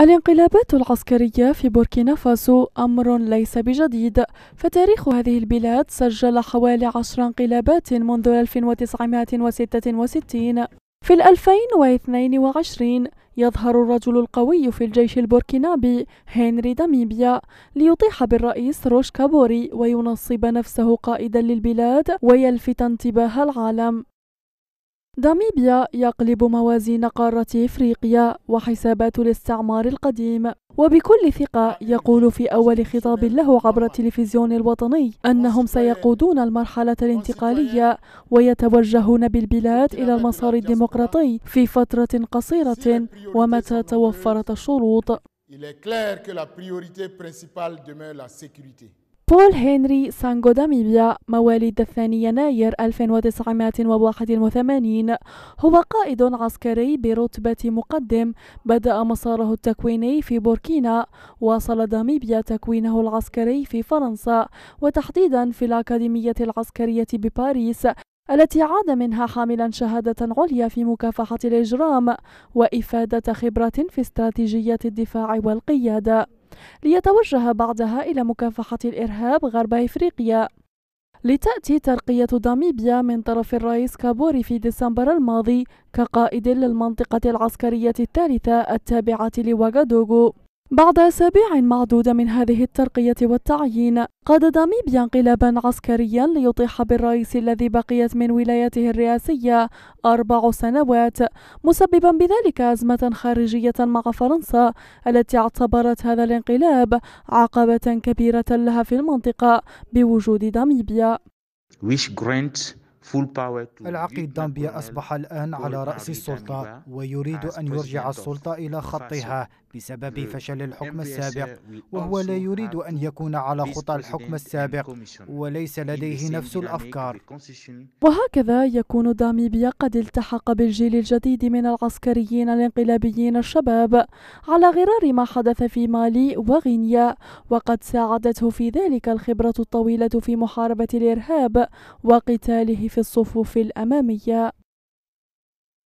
الانقلابات العسكرية في بوركينا فاسو أمر ليس بجديد فتاريخ هذه البلاد سجل حوالي عشر انقلابات منذ 1966 في 2022 يظهر الرجل القوي في الجيش البوركينابي هنري داميبيا ليطيح بالرئيس روش كابوري وينصب نفسه قائدا للبلاد ويلفت انتباه العالم. داميبيا يقلب موازين قارة إفريقيا وحسابات الاستعمار القديم وبكل ثقة يقول في أول خطاب له عبر التلفزيون الوطني أنهم سيقودون المرحلة الانتقالية ويتوجهون بالبلاد إلى المسار الديمقراطي في فترة قصيرة ومتى توفرت الشروط. بول هنري سانغو داميبيا مواليد الثاني يناير 1981 هو قائد عسكري برتبة مقدم بدأ مساره التكويني في بوركينا واصل داميبيا تكوينه العسكري في فرنسا وتحديدا في الأكاديمية العسكرية بباريس التي عاد منها حاملا شهادة عليا في مكافحة الإجرام وإفادة خبرة في استراتيجية الدفاع والقيادة. ليتوجه بعدها إلى مكافحة الإرهاب غرب إفريقيا. لتأتي ترقية داميبيا من طرف الرئيس كابوري في ديسمبر الماضي كقائد للمنطقة العسكرية الثالثة التابعة لواغادوغو بعد أسابيع معدودة من هذه الترقية والتعيين قاد داميبيا انقلابا عسكريا ليطيح بالرئيس الذي بقيت من ولايته الرئاسية أربع سنوات مسببا بذلك أزمة خارجية مع فرنسا التي اعتبرت هذا الانقلاب عقبة كبيرة لها في المنطقة بوجود داميبيا. العقيد دامبيا أصبح الآن على رأس السلطة ويريد أن يرجع السلطة إلى خطها بسبب فشل الحكم السابق وهو لا يريد أن يكون على خطى الحكم السابق وليس لديه نفس الأفكار. وهكذا يكون داميبيا قد التحق بالجيل الجديد من العسكريين الانقلابيين الشباب على غرار ما حدث في مالي وغينيا وقد ساعدته في ذلك الخبرة الطويلة في محاربة الإرهاب وقتاله في الصفوف الأمامية.